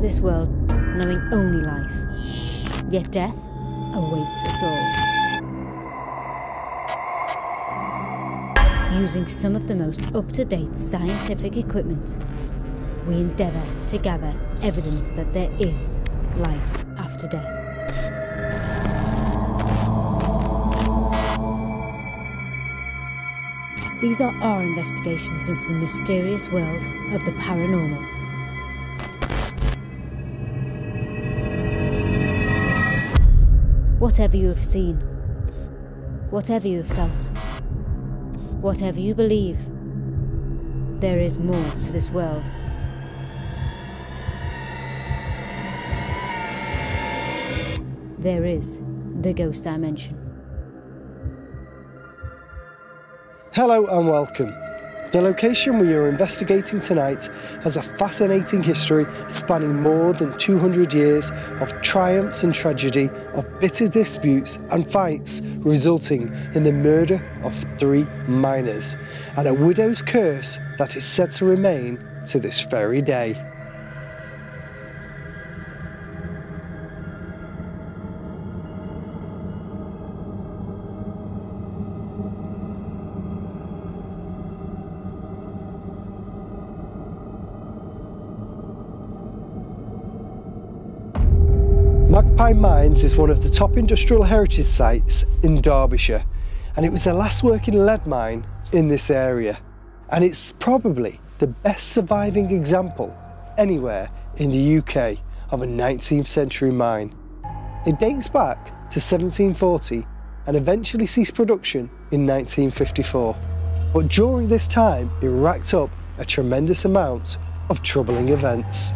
this world knowing only life. Yet death awaits us all. Using some of the most up-to-date scientific equipment, we endeavour to gather evidence that there is life after death. These are our investigations into the mysterious world of the paranormal. Whatever you have seen, whatever you have felt, whatever you believe, there is more to this world. There is the ghost dimension. Hello and welcome. The location we are investigating tonight has a fascinating history spanning more than 200 years of triumphs and tragedy, of bitter disputes and fights resulting in the murder of three miners, and a widow's curse that is said to remain to this very day. Mines is one of the top industrial heritage sites in Derbyshire and it was the last working lead mine in this area and it's probably the best surviving example anywhere in the UK of a 19th century mine. It dates back to 1740 and eventually ceased production in 1954 but during this time it racked up a tremendous amount of troubling events.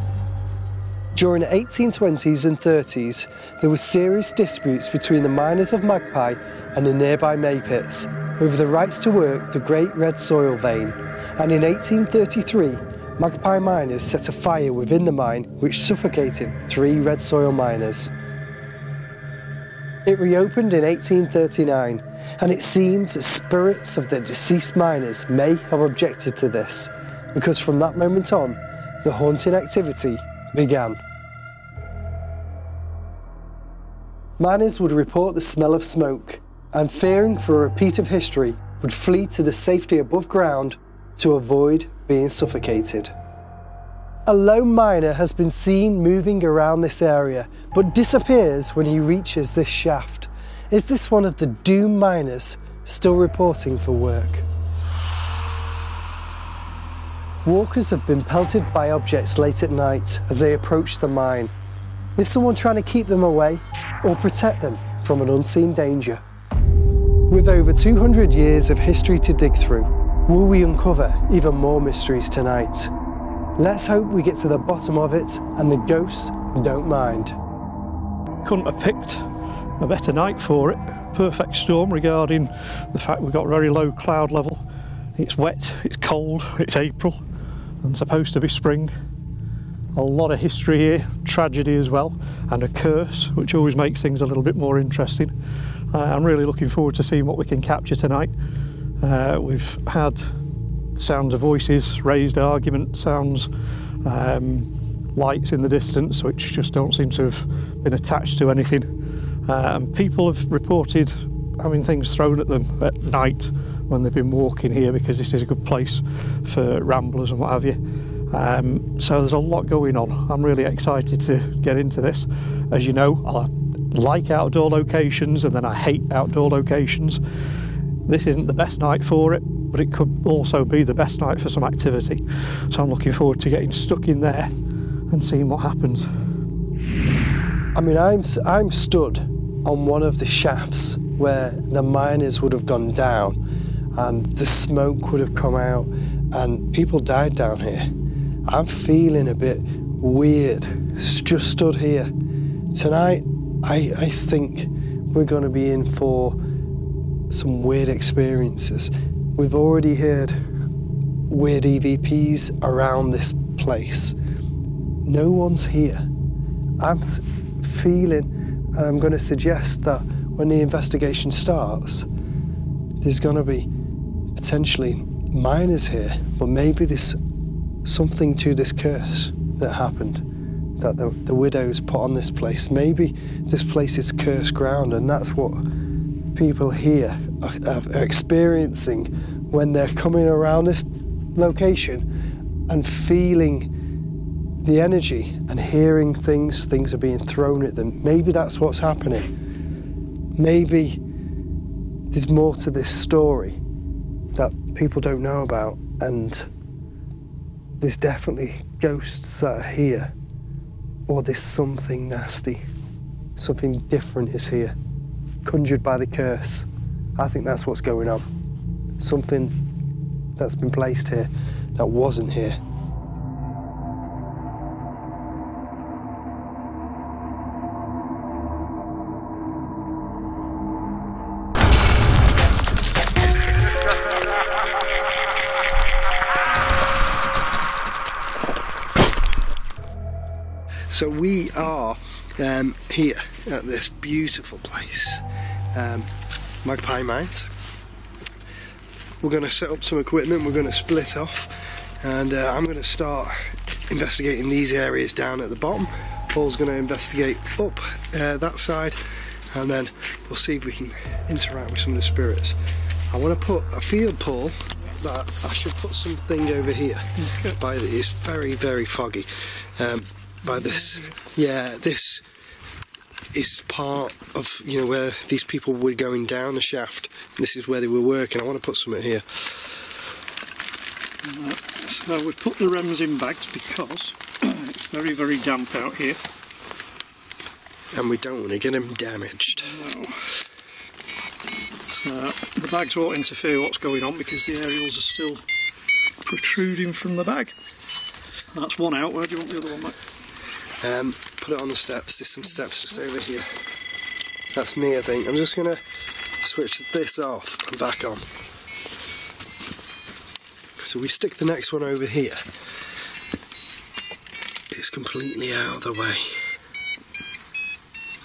During the 1820s and 30s, there were serious disputes between the miners of Magpie and the nearby Maypits over the rights to work the Great Red Soil vein, and in 1833, Magpie miners set a fire within the mine which suffocated three red soil miners. It reopened in 1839, and it seems that spirits of the deceased miners may have objected to this, because from that moment on, the haunting activity began. Miners would report the smell of smoke and fearing for a repeat of history would flee to the safety above ground to avoid being suffocated. A lone miner has been seen moving around this area but disappears when he reaches this shaft. Is this one of the doomed miners still reporting for work? Walkers have been pelted by objects late at night as they approach the mine. Is someone trying to keep them away or protect them from an unseen danger? With over 200 years of history to dig through, will we uncover even more mysteries tonight? Let's hope we get to the bottom of it and the ghosts don't mind. Couldn't have picked a better night for it. Perfect storm regarding the fact we've got very low cloud level. It's wet, it's cold, it's April and supposed to be spring. A lot of history here, tragedy as well, and a curse, which always makes things a little bit more interesting. Uh, I'm really looking forward to seeing what we can capture tonight. Uh, we've had sounds of voices, raised argument sounds, um, lights in the distance, which just don't seem to have been attached to anything. Uh, and people have reported having things thrown at them at night when they've been walking here because this is a good place for ramblers and what have you. Um, so there's a lot going on. I'm really excited to get into this. As you know, I like outdoor locations and then I hate outdoor locations. This isn't the best night for it, but it could also be the best night for some activity. So I'm looking forward to getting stuck in there and seeing what happens. I mean, I'm, I'm stood on one of the shafts where the miners would have gone down and the smoke would have come out and people died down here. I'm feeling a bit weird, just stood here. Tonight, I, I think we're going to be in for some weird experiences. We've already heard weird EVPs around this place. No one's here. I'm feeling, and I'm going to suggest that when the investigation starts, there's going to be potentially miners here, but maybe there's something to this curse that happened that the, the widows put on this place. Maybe this place is cursed ground, and that's what people here are, are experiencing when they're coming around this location and feeling the energy and hearing things, things are being thrown at them. Maybe that's what's happening. Maybe there's more to this story that people don't know about, and there's definitely ghosts that are here, or there's something nasty, something different is here, conjured by the curse. I think that's what's going on. Something that's been placed here that wasn't here. Um, here at this beautiful place, um, Magpie Mines. We're going to set up some equipment, we're going to split off, and uh, I'm going to start investigating these areas down at the bottom. Paul's going to investigate up uh, that side, and then we'll see if we can interact with some of the spirits. I want to put, a field pole that I should put something over here. By the, it's very, very foggy. Um, by this. Yeah, this is part of you know where these people were going down the shaft. This is where they were working. I want to put something here. So we put the rems in bags because it's very, very damp out here. And we don't want to get them damaged. No. So the bags won't interfere with what's going on because the aerials are still protruding from the bag. That's one out. Where do you want the other one, mate? Um, put it on the steps. There's some steps just over here. That's me, I think. I'm just gonna switch this off and back on. So we stick the next one over here. It's completely out of the way.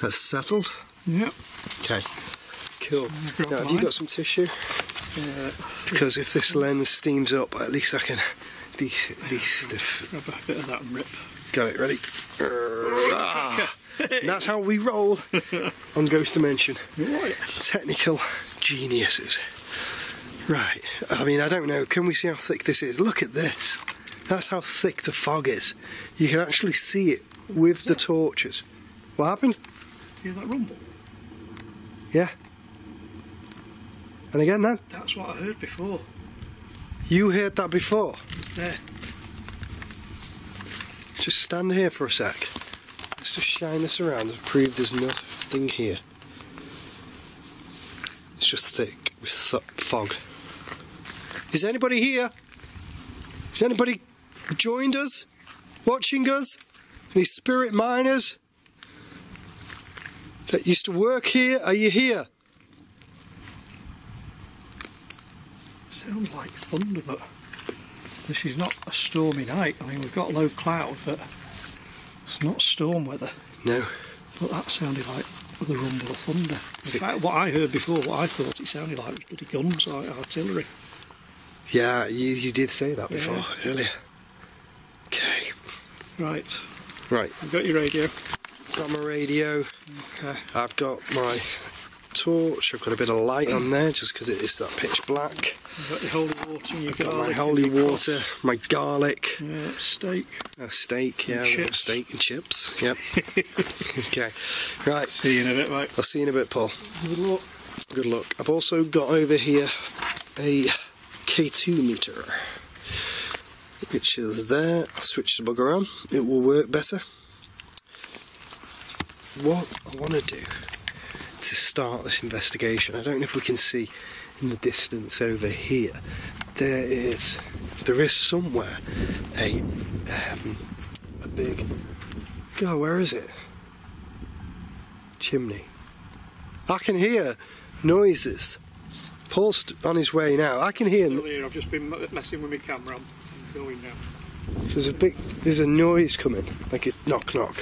That's settled. Yep. Okay. Cool. Now, have you got some tissue? Uh, Because if this lens steams up, at least I can. These, these, the, grab a bit of that and rip. Got it ready. Ah. That's how we roll on Ghost Dimension. Right. Technical geniuses. Right. I mean, I don't know. Can we see how thick this is? Look at this. That's how thick the fog is. You can actually see it with the torches. What happened? Do you hear that rumble? Yeah. And again, then That's what I heard before. you heard that before. There. Just stand here for a sec. Let's just shine this around and prove there's nothing here. It's just thick with fog. Is anybody here? Is anybody joined us? Watching us? Any spirit miners that used to work here? Are you here? Sounds like thunder, but this is not a stormy night. I mean, we've got low cloud, but it's not storm weather. No. But that sounded like the rumble of thunder. In fact, what I heard before, what I thought it sounded like was bloody guns, like artillery. Yeah, you, you did say that before Yeah. earlier. Okay. Right, Right. you've got your radio. Got my radio. Okay. I've got my torch. I've got a bit of light on there just because it is that pitch black. You've got your holy water and your Got garlic. my holy your cross. water, my garlic, Yeah, steak. a steak, yeah, And chips. steak and chips. Yep. okay. Right. See you in a bit, mate. I'll see you in a bit, Paul. Good luck. Good luck. I've also got over here a K2 meter, which is there. I'll switch the bugger on. It will work better. What I want to do to start this investigation, I don't know if we can see in the distance over here. There is, there is somewhere a um, a big. God, where is it? Chimney. I can hear noises. Paul's on his way now. I can hear. Earlier, I've just been messing with my camera. I'm I'm going now. There's a big. There's a noise coming, like a knock knock.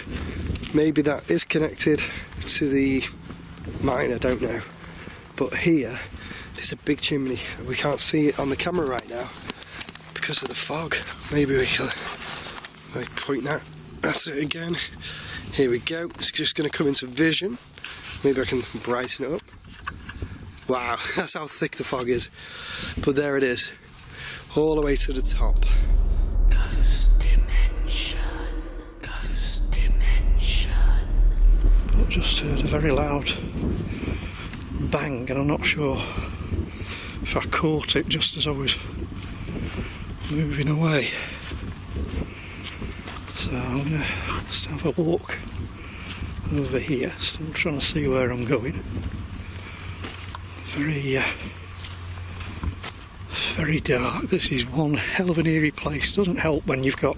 Maybe that is connected to the mine. I don't know. But here, there's a big chimney. We can't see it on the camera right now because of the fog. Maybe we can like, point that That's it again. Here we go. It's just going to come into vision. Maybe I can brighten it up. Wow, that's how thick the fog is. But there it is, all the way to the top. Ghost dimension. Ghost dimension. I've just heard a very loud bang, and I'm not sure if I caught it just as I was moving away. So I'm going to just have a walk over here, still trying to see where I'm going. Very, uh, very dark. This is one hell of an eerie place. Doesn't help when you've got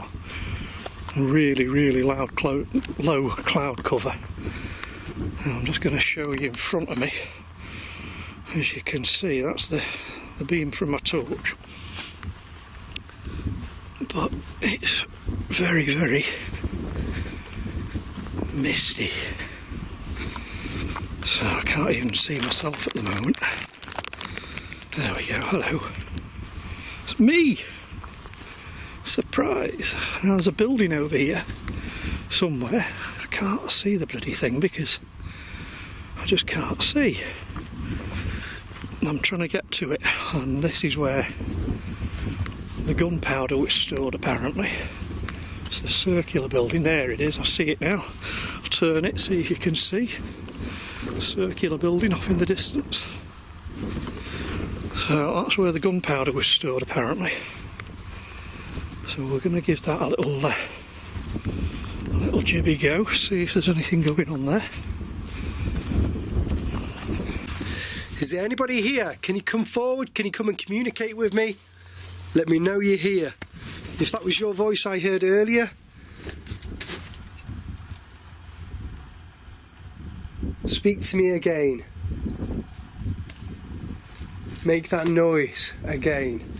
really, really loud, clo- low cloud cover. And I'm just going to show you in front of me. As you can see, that's the, the beam from my torch. But it's very, very misty. So I can't even see myself at the moment. There we go, hello. It's me! Surprise! Now there's a building over here somewhere. I can't see the bloody thing because I just can't see. I'm trying to get to it, and this is where the gunpowder was stored apparently. It's a circular building, there it is, I see it now. I'll turn it, see if you can see. Circular building off in the distance. So that's where the gunpowder was stored apparently. So we're going to give that a little, uh, a little jibby go, see if there's anything going on there. Is there anybody here? Can you come forward? Can you come and communicate with me? Let me know you're here. If that was your voice I heard earlier, speak to me again. Make that noise again.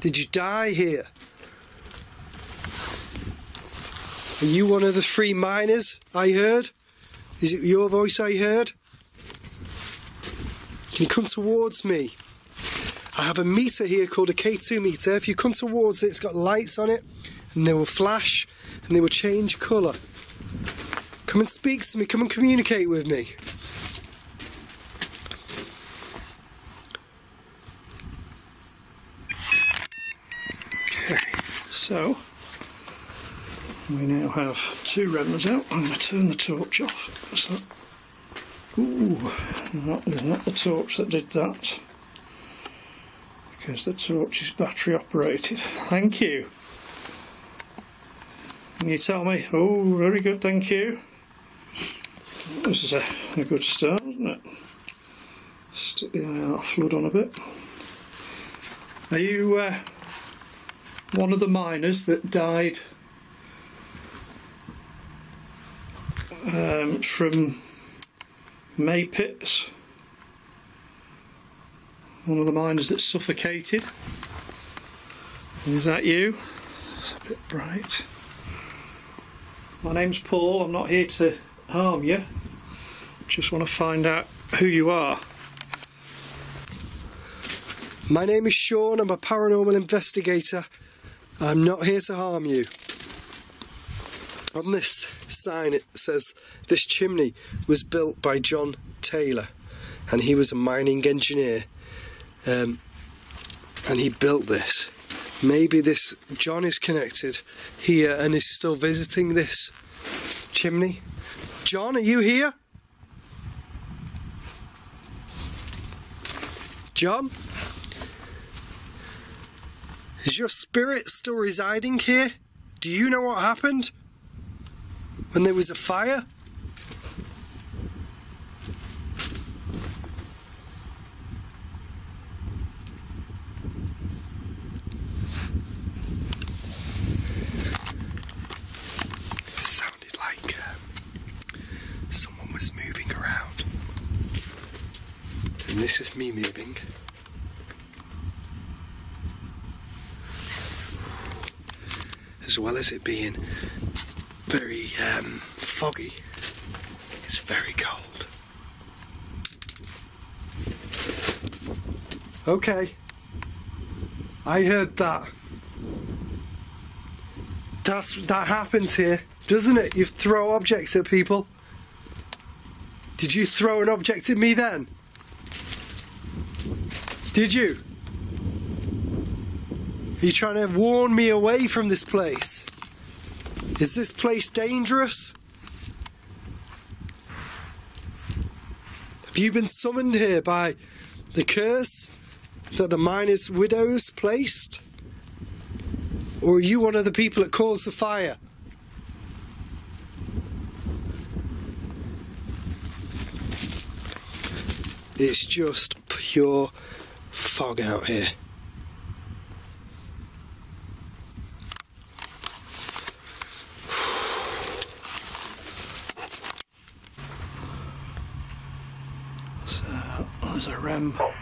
Did you die here? Are you one of the three miners I heard? Is it your voice I heard? Can you come towards me? I have a meter here called a K2 meter. If you come towards it, it's got lights on it, and they will flash and they will change colour. Come and speak to me, come and communicate with me. Okay, so we now have two remnants out. I'm going to turn the torch off. Ooh, that was not the torch that did that because the torch is battery operated. Thank you. Can you tell me? Oh, very good, thank you. This is a, a good start, isn't it? Stick the IR flood on a bit. Are you uh, one of the miners that died um, from May pits? One of the miners that suffocated? Is that you? It's a bit bright. My name's Paul. I'm not here to harm you. Just want to find out who you are. My name is Sean, I'm a paranormal investigator. I'm not here to harm you. On this sign it says this chimney was built by John Taylor and he was a mining engineer um, and he built this. Maybe this John is connected here and is still visiting this chimney. John, are you here? John? Is your spirit still residing here? Do you know what happened? When there was a fire? It sounded like um, someone was moving around. And this is me moving. as well as it being very um, foggy, it's very cold. Okay, I heard that. That's that happens here, doesn't it? You throw objects at people. Did you throw an object at me then? Did you? Are you trying to warn me away from this place? Is this place dangerous? Have you been summoned here by the curse that the miner's widows placed? Or are you one of the people that caused the fire? It's just pure fog out here. So, there's a rem.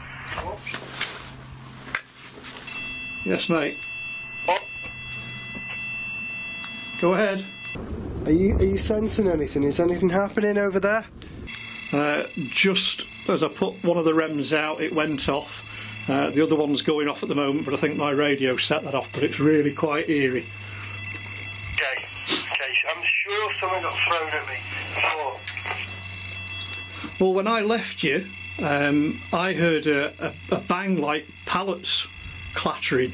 Yes, mate. Go ahead. Are you are you sensing anything? Is anything happening over there? Uh, just as I put one of the REMs out, it went off. Uh, the other one's going off at the moment, but I think my radio set that off. But it's really quite eerie. Okay, okay, I'm sure something got thrown at me before. Well, when I left you, um, I heard a, a, a bang like pallets clattering.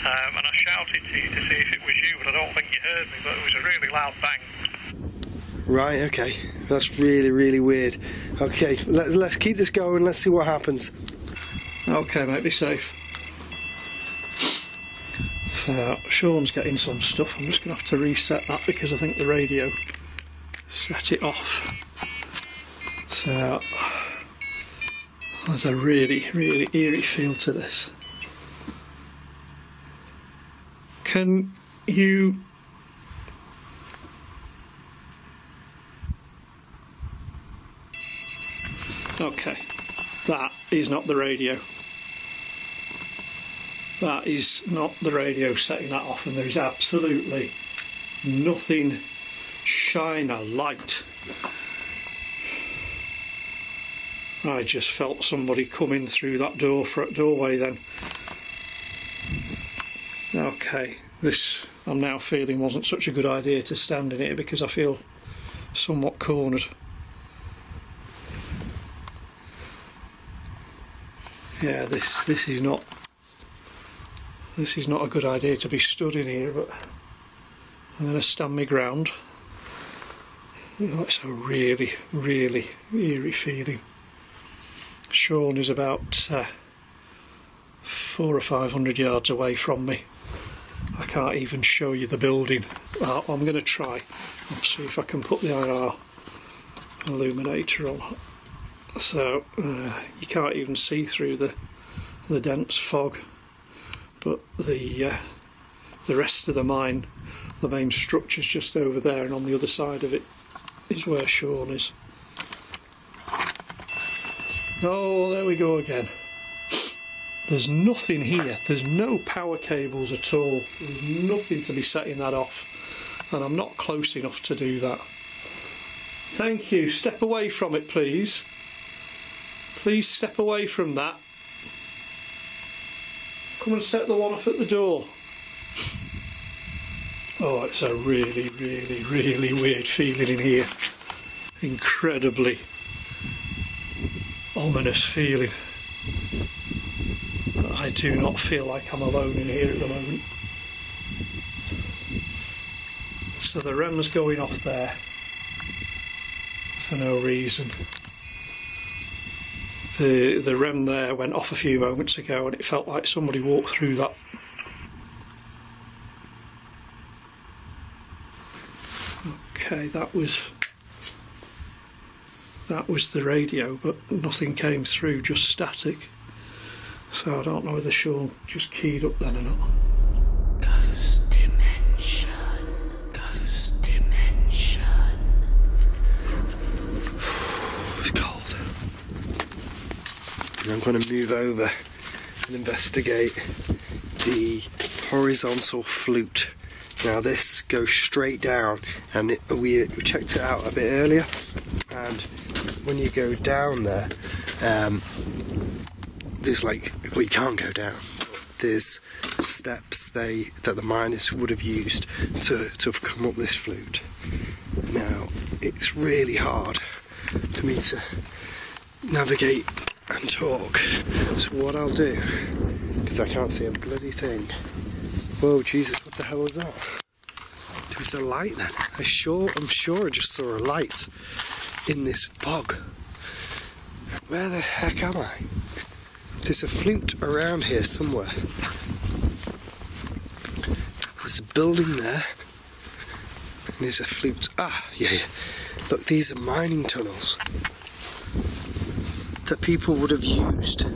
Um, and I shouted to you to see if it was you, but I don't think you heard me. But it was a really loud bang. Right. Okay. That's really really weird. Okay. Let's let's keep this going. Let's see what happens. Okay, mate, be safe. So, Sean's getting some stuff. I'm just going to have to reset that because I think the radio set it off. So, there's a really, really eerie feel to this. Can you. Okay, that is not the radio. That is not the radio setting that off, and there is absolutely nothing shine a light. I just felt somebody coming through that door front doorway then. Okay, this I'm now feeling wasn't such a good idea to stand in it because I feel somewhat cornered. Yeah, this this is not this is not a good idea to be stood in here, but I'm going to stand my ground. It's a really, really eerie feeling. Sean is about uh, four or five hundred yards away from me. I can't even show you the building. I'm going to try. I'll see if I can put the IR illuminator on. So uh, you can't even see through the the dense fog, but the uh, the rest of the mine, the main structure's just over there, and on the other side of it is where Sean is. Oh, there we go again. There's nothing here. There's no power cables at all. There's nothing to be setting that off, and I'm not close enough to do that. Thank you. Step away from it, please. Please step away from that. Come and set the one off at the door. Oh, it's a really, really, really weird feeling in here. Incredibly ominous feeling. I do not feel like I'm alone in here at the moment. So the REM's going off there for no reason. The the REM there went off a few moments ago and it felt like somebody walked through that Okay, that was that was the radio, but nothing came through, just static. So I don't know whether Sean just keyed up then or not. Ghost dimension. Ghost dimension. It's cold. And I'm going to move over and investigate the horizontal flute. Now this goes straight down, and it, we, we checked it out a bit earlier. And when you go down there, um, there's like we can't go down. there's steps they that the miners would have used to, to have come up this flute. Now, it's really hard for me to navigate and talk. So what I'll do, because I can't see a bloody thing. Whoa, Jesus, what the hell was that? There was a light then. I sure, I'm sure I just saw a light in this fog. Where the heck am I? There's a flute around here somewhere. There's a building there. And there's a flute. Ah, yeah, yeah. Look, these are mining tunnels that people would have used.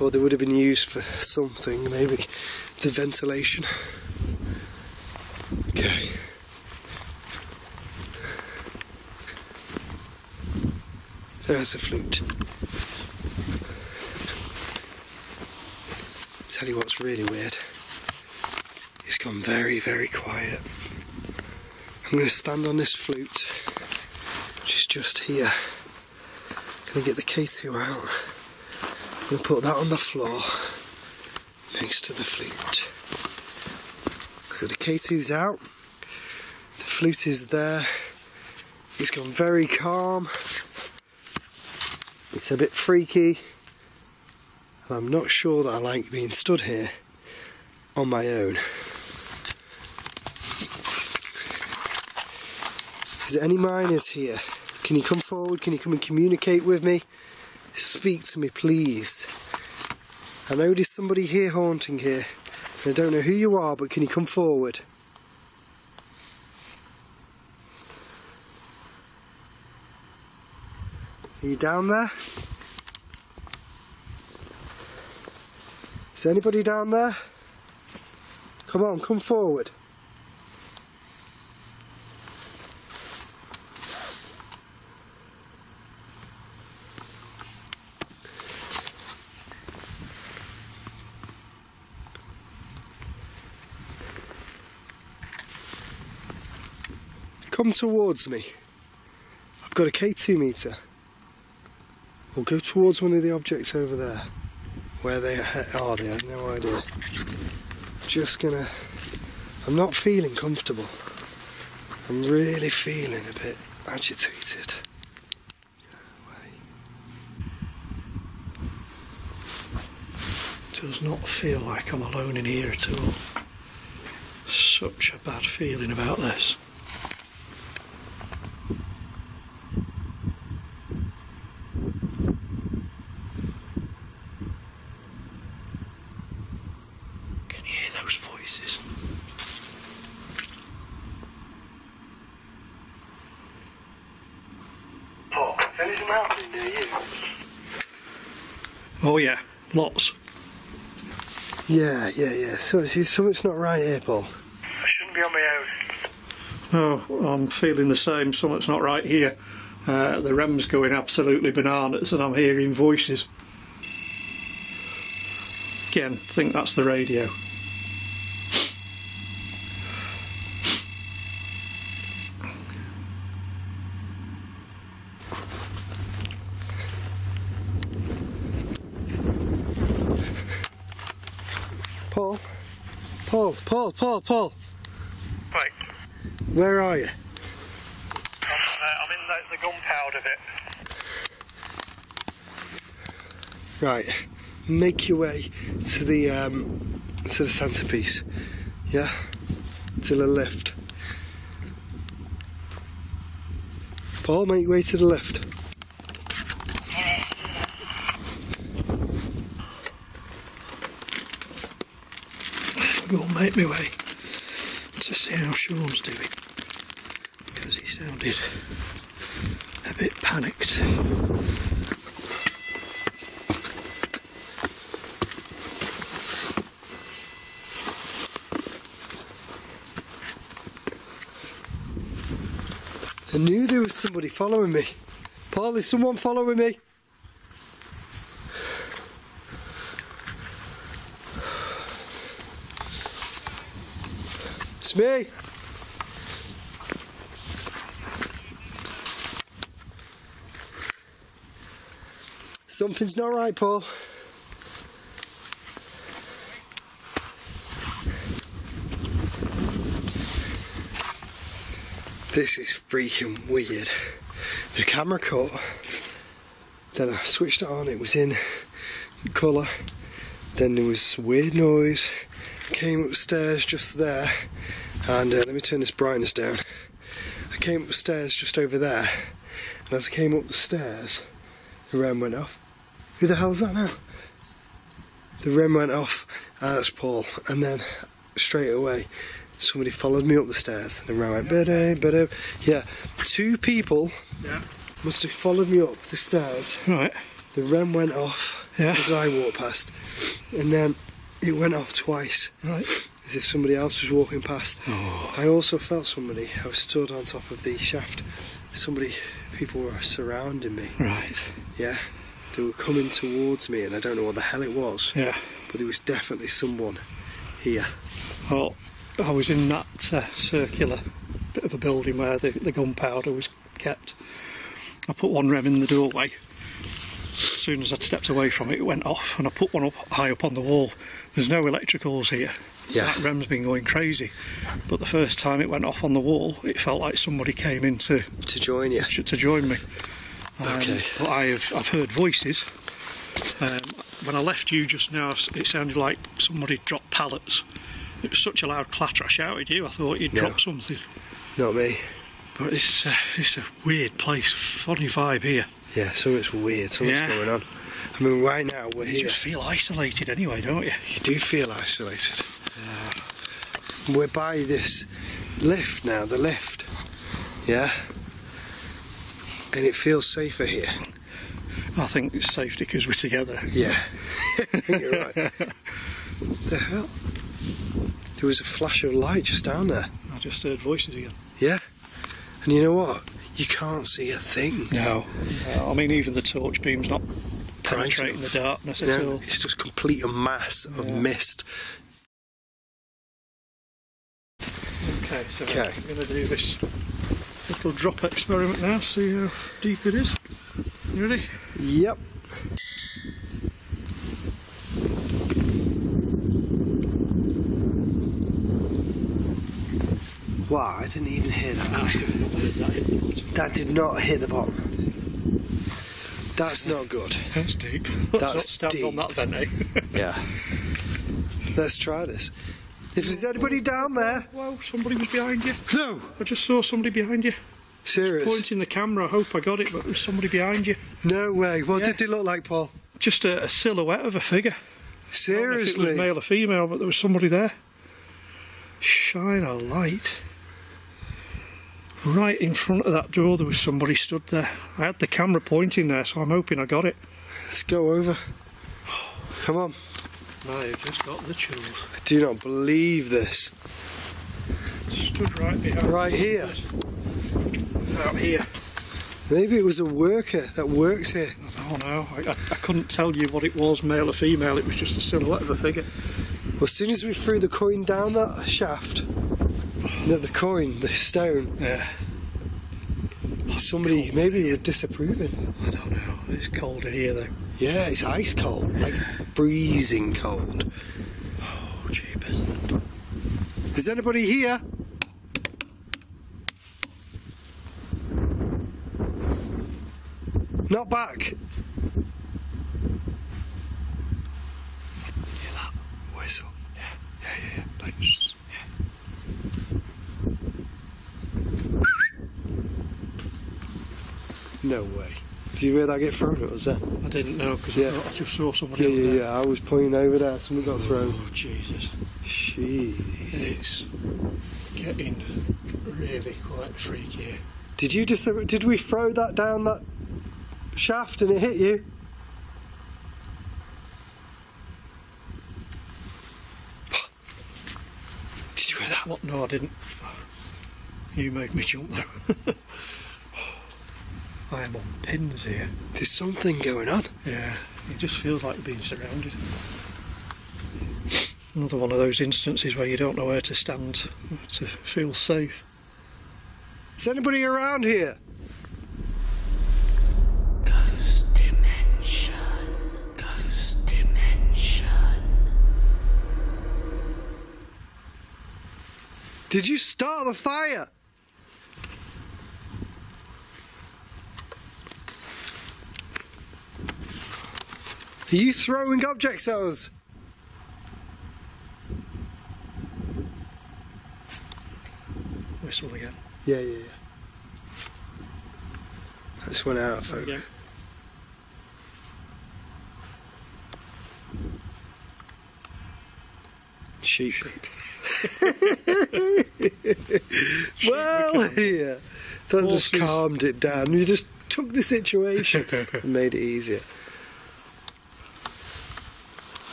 Or they would have been used for something, maybe the ventilation. Okay. There's a flute. Tell you what's really weird. It's gone very, very quiet. I'm going to stand on this flute, which is just here. Going to get the K2 out. I'm going to put that on the floor next to the flute. So the K2's out, the flute is there. It's gone very calm. It's a bit freaky. And I'm not sure that I like being stood here on my own. Is there any miners here? Can you come forward? Can you come and communicate with me? Speak to me, please. I know there's somebody here haunting here. I don't know who you are, but can you come forward? Are you down there? Is anybody down there? Come on, come forward. Come towards me. I've got a K2 meter. We'll go towards one of the objects over there. Where they are, they have no idea. Just gonna. I'm not feeling comfortable. I'm really feeling a bit agitated. Does not feel like I'm alone in here at all. Such a bad feeling about this. Can you hear those voices? Paul, is anything happening near you? Oh yeah, lots. Yeah, yeah, yeah. So see, something's not right here, Paul. I shouldn't be on my own. Oh, I'm feeling the same. Something's not right here. Uh, the REM's going absolutely bananas, and I'm hearing voices. Again, think that's the radio. Paul? Paul, Paul. Right. Where are you? I'm, uh, I'm in the, the gunpowder bit. Right. Make your way to the um, to the centerpiece. Yeah? To the left. Paul, make your way to the left. Will make me way to see how Sean's doing because he sounded a bit panicked. I knew there was somebody following me. Paul, is someone following me? Me. Something's not right, Paul. This is freaking weird. The camera caught, then I switched it on, it was in colour, then there was weird noise, came upstairs just there, and uh, let me turn this brightness down. I came upstairs just over there. And as I came up the stairs, the REM went off. Who the hell's that now? The REM went off. Ah, that's Paul. And then straight away, somebody followed me up the stairs. And the REM went, "Biddy, biddy." yeah, two people Yeah. must have followed me up the stairs. Right. The REM went off Yeah. as I walked past. And then it went off twice, Right. As if somebody else was walking past. Oh. I also felt somebody. I was stood on top of the shaft. Somebody, people were surrounding me. Right. Yeah. They were coming towards me, and I don't know what the hell it was, Yeah. but there was definitely someone here. Well, I was in that uh, circular bit of a building where the, the gunpowder was kept. I put one rem in the doorway. As soon as I'd stepped away from it, it went off, and I put one up high up on the wall. There's no electricals here. Yeah. That rem's been going crazy. But the first time it went off on the wall, it felt like somebody came in to, To join you. to join me. Um, Okay. But I've, I've heard voices. Um, when I left you just now, it sounded like somebody dropped pallets. It was such a loud clatter. I shouted you. I thought you'd No. dropped something. Not me. But it's uh, it's a weird place. Funny vibe here. Yeah, so it's weird. Something's Yeah. going on. I mean, right now we're You here. just feel isolated anyway, don't you? You do feel isolated. We're by this lift now, the lift. Yeah? And it feels safer here. I think it's safety because we're together. Yeah. You're right. the hell? There was a flash of light just down there. I just heard voices again. Yeah? And you know what? You can't see a thing. No. I mean, even the torch beam's not penetrating the darkness at No, all. it's just complete a mass of mist. Okay, so Okay. I'm going to do this little drop experiment now, see how deep it is. You ready? Yep. Wow, I didn't even hear that. That did not hit the bottom. That's not good. That's deep. That's stand on deep. that then, eh? Yeah. Let's try this. If there's anybody down there, Whoa, somebody was behind you. no, I just saw somebody behind you. serious, Pointing the camera, I hope I got it, but there was somebody behind you. no way. What Yeah. did they look like, Paul? Just a, a silhouette of a figure. I don't know if it was Seriously, male or female, but there was somebody there. Shine a light. Right in front of that door, there was somebody stood there. I had the camera pointing there, so I'm hoping I got it. let's go over. Come on. I've just got the chills. I do not believe this. Stood right behind. Right here. Out here. Maybe it was a worker that works here. Oh no, I, I, I couldn't tell you what it was, male or female. It was just a silhouette of a figure. Well, as soon as we threw the coin down that shaft, no, the coin, the stone, Yeah. somebody maybe were disapproving. I don't know. It's colder here though. Yeah, it's ice cold, like freezing cold. Oh, jeepers. Is anybody here? Not back. Hear that whistle? Yeah, yeah, yeah, yeah. Like, shh, yeah. No way. Did you hear that get thrown at us then? I didn't know because Yeah. I, I just saw somebody Yeah, yeah, yeah. I was pointing over there. Something got thrown. Oh, Jesus. She. It's getting really quite freaky. Did you just? Did we throw that down that shaft and it hit you? Did you hear that? What? No, I didn't. You made me jump though. I am on pins here. There's something going on. Yeah, it just feels like being surrounded. Another one of those instances where you don't know where to stand to feel safe. Is anybody around here? Ghost Dimension. Ghost Dimension. Did you start the fire? Are you throwing objects at us? Whistle again. Yeah, yeah, yeah. This went out folks. There we Sheep. well, yeah. That just Horses. calmed it down. You just took the situation and made it easier.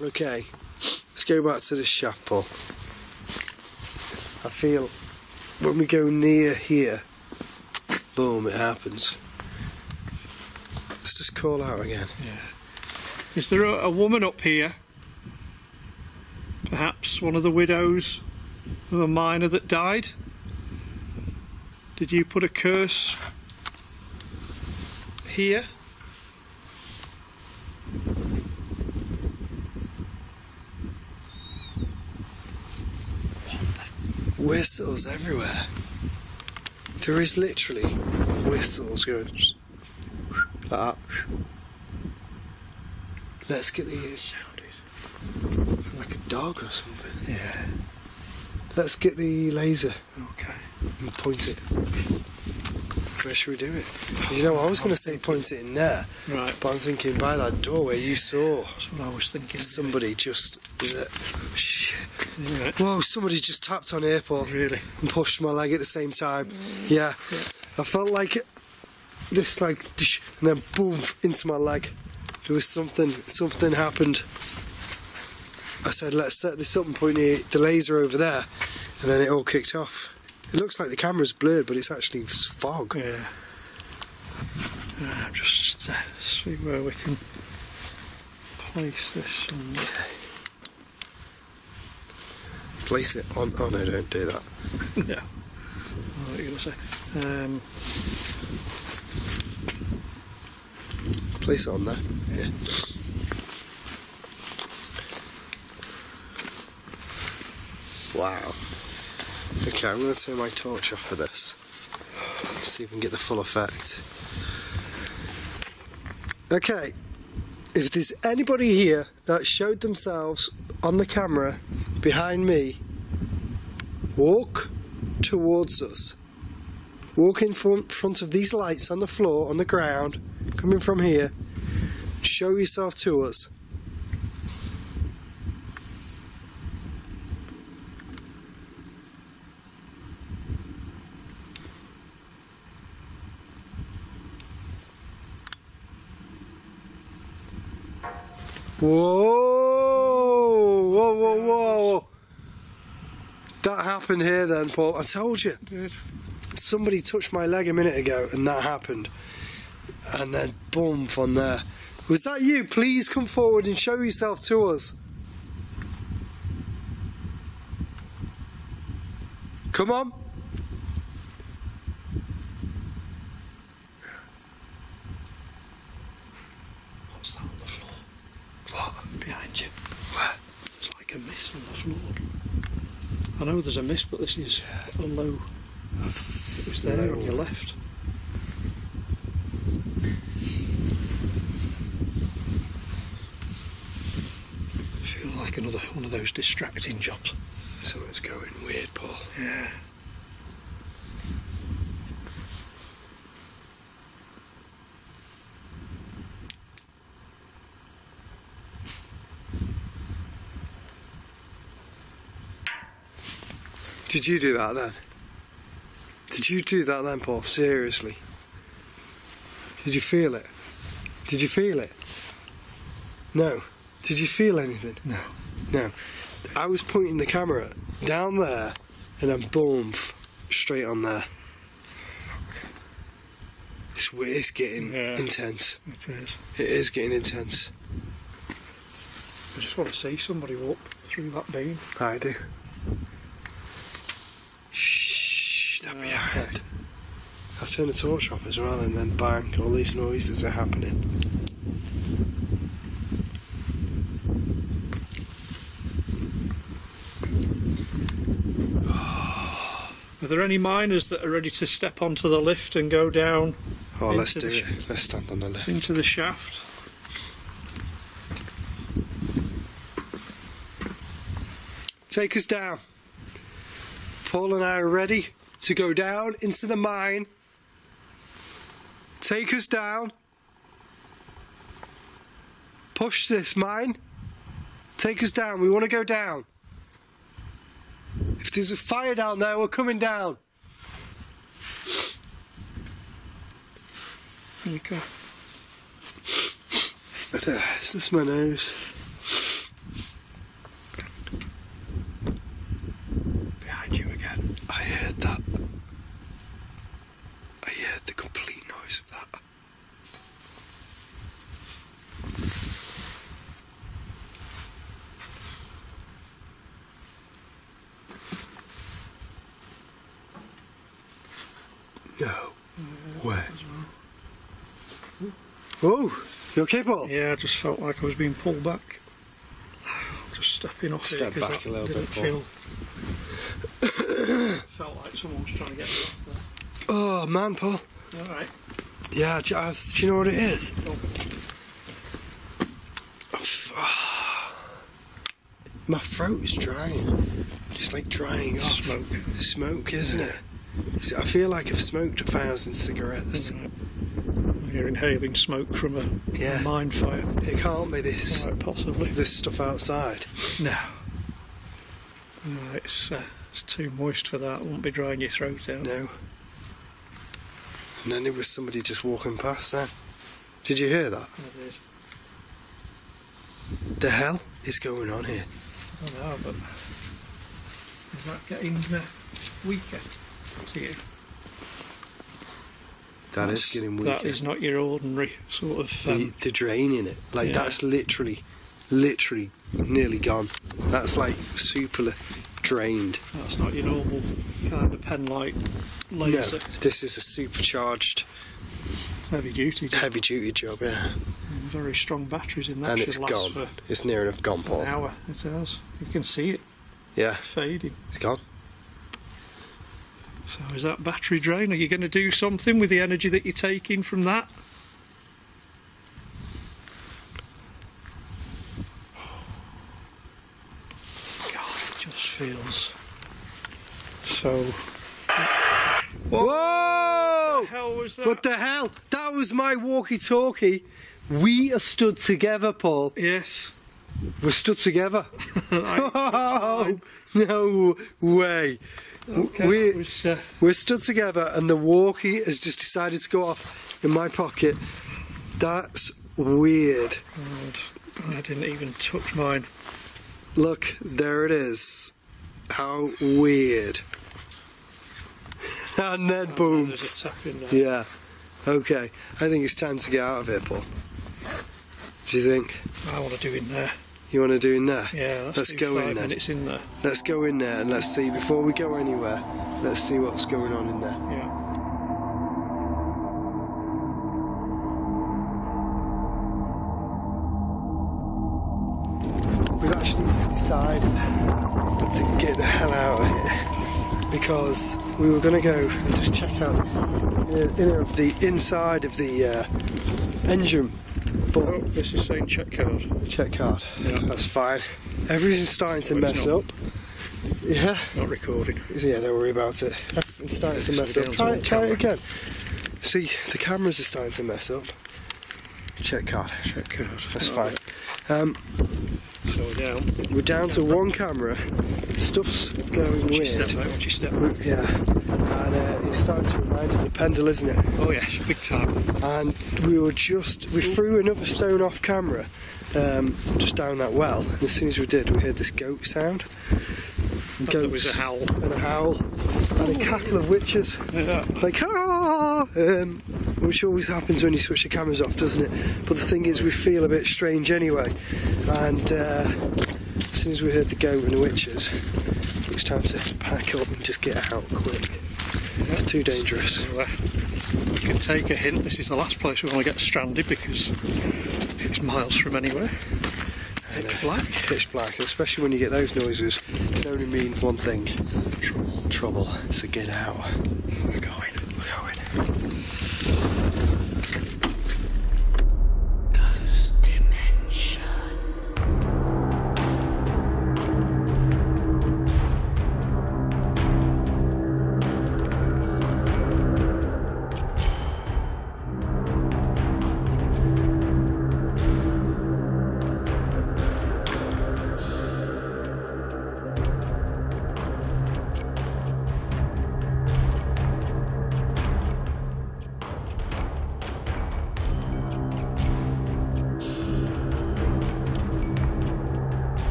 Okay, let's go back to the chapel. I feel when we go near here, boom, it happens. Let's just call out again. Yeah. Is there a, a woman up here? Perhaps one of the widows of a miner that died? Did you put a curse here? Whistles everywhere. There is literally whistles going like that. Let's get the ears sounded. Like a dog or something. Yeah. Let's get the laser Okay. and point it. Where should we do it? You know, I was going to say point it in there, Right. but I'm thinking by that doorway you saw That's what I was thinking. somebody just. Yeah. Whoa! Somebody just tapped on Paul. Really? and pushed my leg at the same time. Yeah, I felt like it, this, like, and then boom into my leg. There was something, something happened. I said, let's set this up and point the, the laser over there, and then it all kicked off. It looks like the camera's blurred, but it's actually fog. Yeah. Uh, just uh, see where we can place this. And, Place it on. Oh no, don't do that. yeah. What are you going to say? Um, Place it on there. Yeah. Wow. Okay, I'm going to turn my torch off for this. See if we can get the full effect. Okay, if there's anybody here that showed themselves on the camera behind me, walk towards us. Walk in front, front of these lights on the floor, on the ground, coming from here. Show yourself to us. Whoa! Whoa, whoa, whoa! That happened here then, Paul. I told you. Somebody touched my leg a minute ago and that happened. And then boom from there. Was that you? Please come forward and show yourself to us. Come on. What's that on the floor? What? Behind you. Where? It's like a mist on the floor. I know there's a mist, but this is a low. It was there on your left. I feel like another one of those distracting jobs. Something's going weird, Paul. Yeah. Did you do that then? Did you do that then, Paul? Seriously? Did you feel it? Did you feel it? No. Did you feel anything? No. No. I was pointing the camera down there and then boom, straight on there. It's, it's getting Yeah. intense. It is. It is getting intense. I just want to see somebody walk through that beam. I do. Shh, That behind. I'll turn the torch off as well, and then bang, all these noises are happening. Are there any miners that are ready to step onto the lift and go down? Oh, let's do it. Let's stand on the lift. Into the shaft. Take us down. Paul and I are ready to go down into the mine. Take us down. Push this mine. Take us down. We want to go down. If there's a fire down there, we're coming down. Okay. But, uh, this just my nose. Behind you again. I heard that. I heard the complete noise of that. No way. Oh, you okay, Paul? Yeah, I just felt like I was being pulled back. Just stepping off Step back a little bit, Paul. felt like someone was trying to get me off there. Oh man, Paul. All right. Yeah, do, uh, do you know what it is? My throat is drying. It's like drying off. Smoke. Smoke, isn't it? It's- I feel like I've smoked a thousand cigarettes. You're inhaling smoke from a, Yeah. mine fire. It can't be this Right, possibly. this stuff outside. No. No, it's, uh, it's too moist for that. It won't be drying your throat out. No. And then there was somebody just walking past then. Did you hear that? I did. The hell is going on here? I know, but is that getting uh, weaker to you? That is getting weaker. That is not your ordinary sort of. the, Um, the drain in it. Like yeah. that's literally, literally nearly gone. That's like super drained. that's not your normal kind of pen light No, laser. this is a supercharged, Heavy duty. job. heavy duty job, yeah. Very strong batteries in that. And it's gone. for It's near enough gone, an hour. It has. You can see it Yeah, fading. it's gone. So is that battery drain? Are you going to do something with the energy that you're taking from that? God, it just feels so. Whoa! Hell was that? What the hell? That was my walkie-talkie. We are stood together, Paul. Yes. We're stood together. Oh, no way. Okay, we, was, uh... We're stood together, and the walkie has just decided to go off in my pocket. That's weird. God, I didn't even touch mine. Look, there it is. How weird. And then boom. There's a tap in there. Yeah. Okay. I think it's time to get out of here, Paul. Do you think? I want to do in there. You want to do in there? Yeah, let's, Let's go in then. minutes in there. Let's go in there and let's see. Before we go anywhere, let's see what's going on in there. Yeah. We've actually just decided to get the hell out of here because we were going to go and just check out the inner of the inside of the uh, engine. Oh, But this is saying check card. check card. Yeah. That's fine. Everything's starting to Oh, mess up. Yeah. Not recording. Yeah, don't worry about it. Everything's starting to mess up. Try, it- try it again. See, the cameras are starting to mess up. Check card. Check card. That's Oh, fine. Um, So we're down. we're down to one camera. Stuff's going Watch your step weird. watch your step out. Yeah, and uh, it's starting to remind us of Pendle, isn't it? Oh yes, big time. And we were just we threw another stone off camera, um, just down that well. And as soon as we did, we heard this goat sound. And there was a howl. and a howl and a cackle of witches. Yeah. like ah, um, which always happens when you switch the cameras off, doesn't it? But the thing is, we feel a bit strange anyway. And uh, as soon as we heard the goat and the witches, it was time to pack up and just get out quick. It's too dangerous. So, uh, you can take a hint. This is the last place we want to get stranded because it's miles from anywhere. Pitch black. Pitch black, especially when you get those noises, it only means one thing: trouble. So get out.